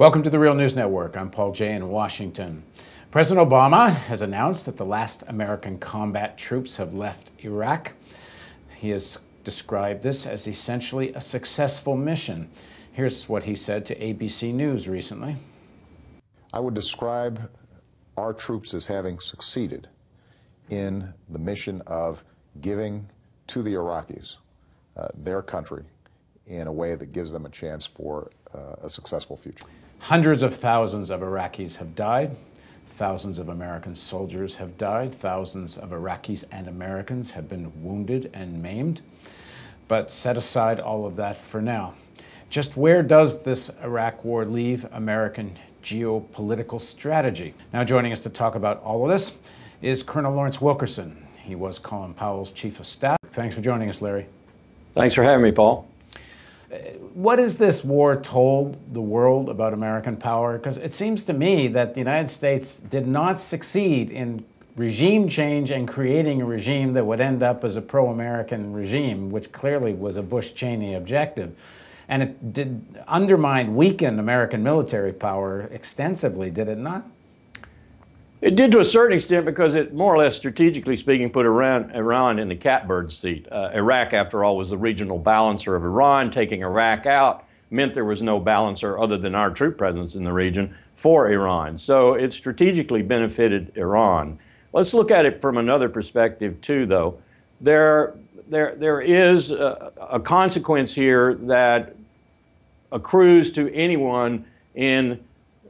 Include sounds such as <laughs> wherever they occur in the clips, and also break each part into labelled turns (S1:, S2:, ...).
S1: Welcome to the Real News Network. I'm Paul Jay in Washington. President Obama has announced that the last American combat troops have left Iraq. He has described this as essentially a successful mission. Here's what he said to ABC News recently.
S2: I would describe our troops as having succeeded in the mission of giving to the Iraqis uh, their country in a way that gives them a chance for uh, a successful future.
S1: Hundreds of thousands of Iraqis have died. Thousands of American soldiers have died. Thousands of Iraqis and Americans have been wounded and maimed. But set aside all of that for now. Just where does this Iraq war leave American geopolitical strategy? Now, joining us to talk about all of this is Colonel Lawrence Wilkerson. He was Colin Powell's chief of staff. Thanks for joining us, Larry.
S3: Thanks for having me, Paul.
S1: What has this war told the world about American power? Because it seems to me that the United States did not succeed in regime change and creating a regime that would end up as a pro American regime, which clearly was a Bush Cheney objective. And it did undermine, weaken American military power extensively, did it not?
S3: It did to a certain extent because it, more or less strategically speaking, put Iran, Iran in the catbird seat. Uh, Iraq, after all, was the regional balancer of Iran. Taking Iraq out meant there was no balancer other than our troop presence in the region for Iran. So it strategically benefited Iran. Let's look at it from another perspective, too, though. There, there, there is a, a consequence here that accrues to anyone in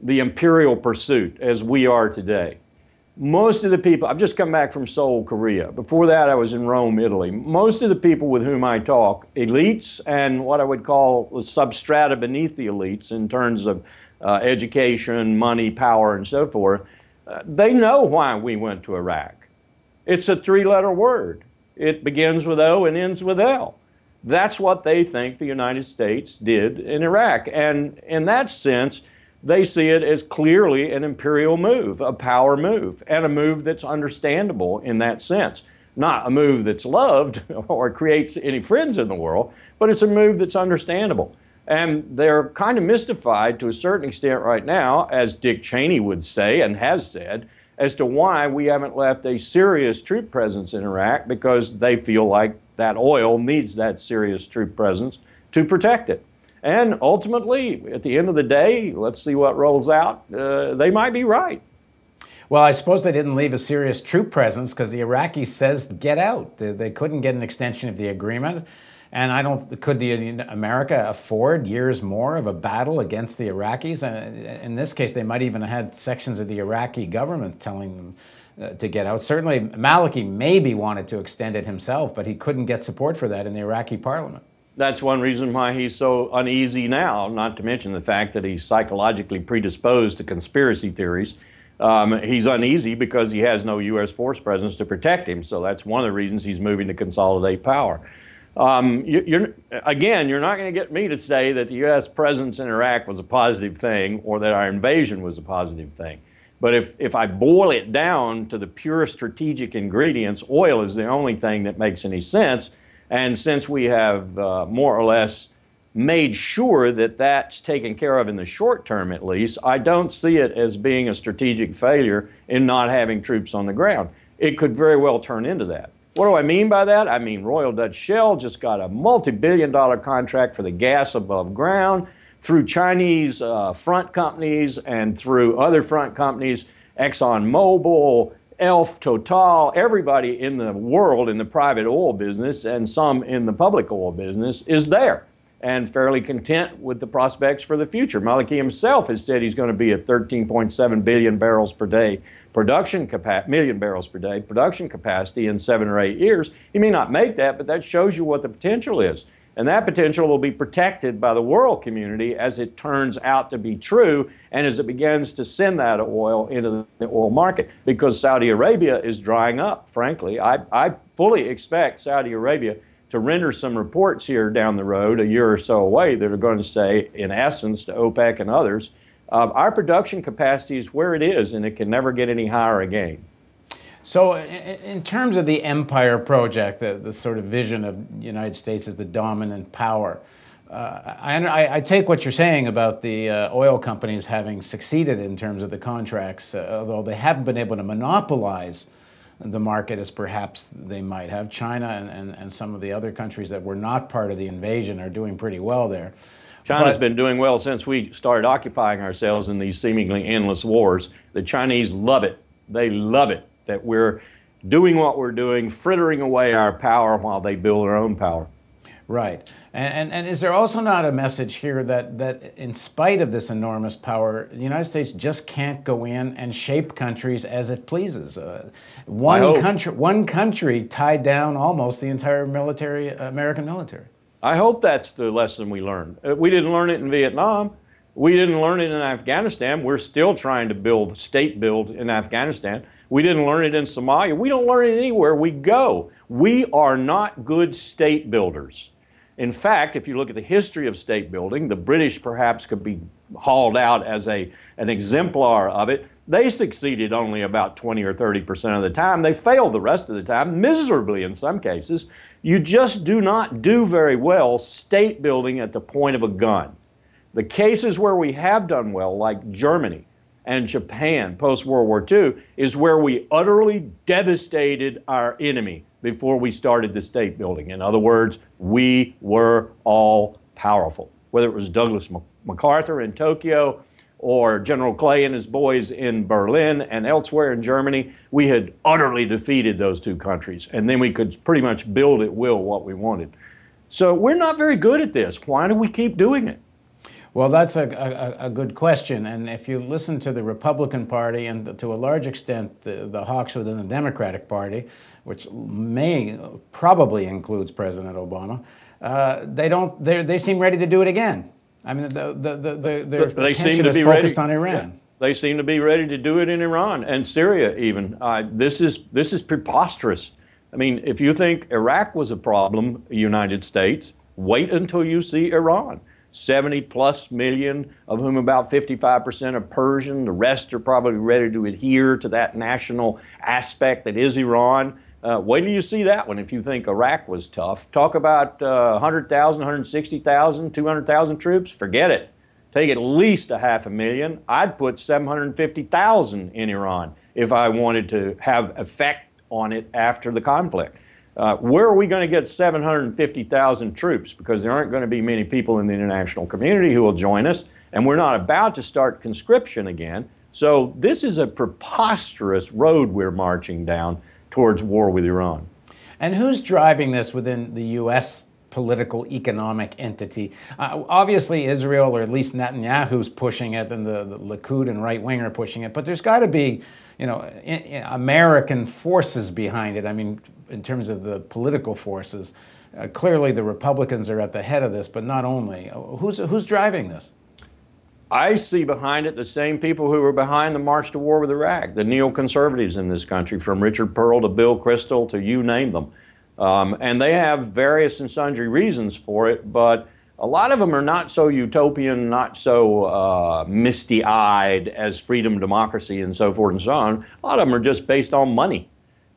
S3: the imperial pursuit as we are today most of the people, I've just come back from Seoul, Korea. Before that, I was in Rome, Italy. Most of the people with whom I talk, elites and what I would call the substrata beneath the elites in terms of uh, education, money, power, and so forth, uh, they know why we went to Iraq. It's a three letter word. It begins with O and ends with L. That's what they think the United States did in Iraq. And in that sense, they see it as clearly an imperial move, a power move, and a move that's understandable in that sense. Not a move that's loved <laughs> or creates any friends in the world, but it's a move that's understandable. And they're kind of mystified to a certain extent right now, as Dick Cheney would say and has said, as to why we haven't left a serious troop presence in Iraq because they feel like that oil needs that serious troop presence to protect it. And ultimately, at the end of the day, let's see what rolls out. Uh, they might be right.
S1: Well, I suppose they didn't leave a serious troop presence because the Iraqis says get out. They, they, couldn't get an extension of the agreement, and I don't. Could the America afford years more of a battle against the Iraqis? And in this case, they might even have had sections of the Iraqi government telling them. Uh, to get out. Certainly, Maliki maybe wanted to extend it himself, but he couldn't get support for that in the Iraqi parliament
S3: that's one reason why he's so uneasy now, not to mention the fact that he's psychologically predisposed to conspiracy theories. Um, he's uneasy because he has no U.S. force presence to protect him. So that's one of the reasons he's moving to consolidate power. Um, you, again, you're not going to get me to say that the U.S. presence in Iraq was a positive thing or that our invasion was a positive thing. But if, if I boil it down to the pure strategic ingredients, oil is the only thing that makes any sense. And since we have uh, more or less made sure that that's taken care of in the short term at least, I don't see it as being a strategic failure in not having troops on the ground. It could very well turn into that. What do I mean by that? I mean Royal Dutch Shell just got a multi billion dollar contract for the gas above ground through Chinese uh, front companies and through other front companies, ExxonMobil, Elf, Total, everybody in the world in the private oil business and some in the public oil business is there and fairly content with the prospects for the future. Maliki himself has said he's going to be at 13.7 billion barrels per day production capacity, million barrels per day production capacity in seven or eight years. He may not make that, but that shows you what the potential is. And that potential will be protected by the world community as it turns out to be true and as it begins to send that oil into the oil market because Saudi Arabia is drying up, frankly. I, I fully expect Saudi Arabia to render some reports here down the road, a year or so away, that are going to say, in essence, to OPEC and others, uh, our production capacity is where it is and it can never get any higher again.
S1: So, in terms of the empire project, the, the sort of vision of the United States as the dominant power, uh, I, I, take what you're saying about the uh, oil companies having succeeded in terms of the contracts, uh, although they haven't been able to monopolize the market as perhaps they might have. China and, and, and some of the other countries that were not part of the invasion are doing pretty well there.
S3: China's but, been doing well since we started occupying ourselves in these seemingly endless wars. The Chinese love it. They love it that we're doing what we're doing, frittering away our power while they build their own power.
S1: Right. And, and, and, is there also not a message here that, that, in spite of this enormous power, the United States just can't go in and shape countries as it pleases? Uh, one, country, one country tied down almost the entire military, American military.
S3: I hope that's the lesson we learned. Uh, we didn't learn it in Vietnam. We didn't learn it in Afghanistan. We're still trying to build state build in Afghanistan. We didn't learn it in Somalia. We don't learn it anywhere we go. We are not good state builders. In fact, if you look at the history of state building, the British perhaps could be hauled out as a, an exemplar of it. They succeeded only about 20 or 30 percent of the time. They failed the rest of the time, miserably in some cases. You just do not do very well state building at the point of a gun. The cases where we have done well, like Germany and Japan post World War II, is where we utterly devastated our enemy before we started the state building. In other words, we were all powerful. Whether it was Douglas MacArthur in Tokyo or General Clay and his boys in Berlin and elsewhere in Germany, we had utterly defeated those two countries. And then we could pretty much build at will what we wanted. So we're not very good at this. Why do we keep doing it?
S1: Well, that's a, a, a, good question. And if you listen to the Republican Party and to a large extent the, the hawks within the Democratic Party, which may probably includes President Obama, uh, they don't. They seem ready to do it again. I mean, the, the, the, the their they attention seem to is be focused ready, on Iran. Yeah,
S3: they seem to be ready to do it in Iran and Syria even. Uh, this is this is preposterous. I mean, if you think Iraq was a problem, United States, wait until you see Iran. 70 plus million, of whom about 55% are Persian. The rest are probably ready to adhere to that national aspect that is Iran. Uh, till you see that one if you think Iraq was tough. Talk about uh, 100,000, 160,000, 200,000 troops, forget it. Take at least a half a million. I'd put 750,000 in Iran if I wanted to have effect on it after the conflict. Uh, where are we going to get 750,000 troops? Because there aren't going to be many people in the international community who will join us, and we're not about to start conscription again. So this is a preposterous road we're marching down towards war with Iran.
S1: And who's driving this within the U.S. political economic entity? Uh, obviously, Israel, or at least Netanyahu's pushing it, and the, the Likud and right wing are pushing it. But there's got to be, you know, in, in American forces behind it. I mean, in terms of the political forces. Uh, clearly, the Republicans are at the head of this, but not only. Who's, who's driving this?
S3: I see behind it the same people who were behind the march to war with Iraq, the neoconservatives in this country, from Richard Perle to Bill Kristol to you name them. Um, and they have various and sundry reasons for it, but a lot of them are not so utopian, not so uh, misty eyed as freedom, democracy, and so forth and so on. A lot of them are just based on money.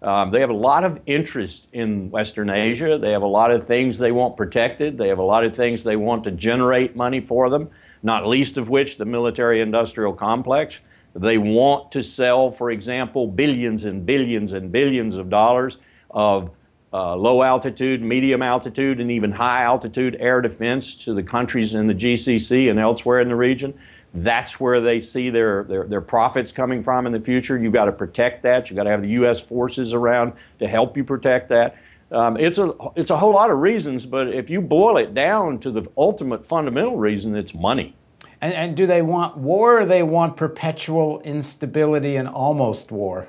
S3: Um, they have a lot of interest in Western Asia. They have a lot of things they want protected. They have a lot of things they want to generate money for them, not least of which the military industrial complex. They want to sell, for example, billions and billions and billions of dollars of uh, low altitude, medium altitude, and even high altitude air defense to the countries in the GCC and elsewhere in the region. That's where they see their, their, their profits coming from in the future. You've got to protect that. You've got to have the U.S. forces around to help you protect that. Um, it's, a, it's a whole lot of reasons, but if you boil it down to the ultimate fundamental reason, it's money.
S1: And, and do they want war or they want perpetual instability and almost war?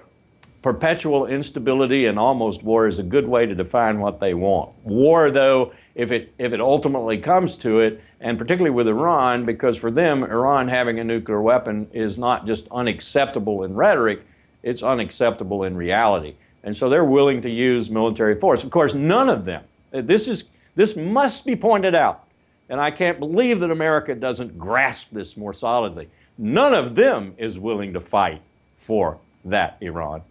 S3: Perpetual instability and almost war is a good way to define what they want. War, though, if it, if it ultimately comes to it, and particularly with Iran, because for them, Iran having a nuclear weapon is not just unacceptable in rhetoric, it's unacceptable in reality. And so they're willing to use military force. Of course, none of them, uh, this, is, this must be pointed out, and I can't believe that America doesn't grasp this more solidly. None of them is willing to fight for that Iran.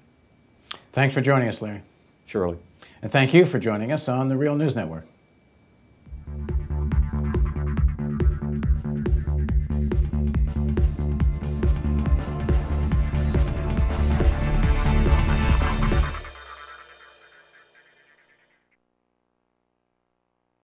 S1: Thanks for joining us, Larry.
S3: Surely.
S1: And thank you for joining us on the Real News Network.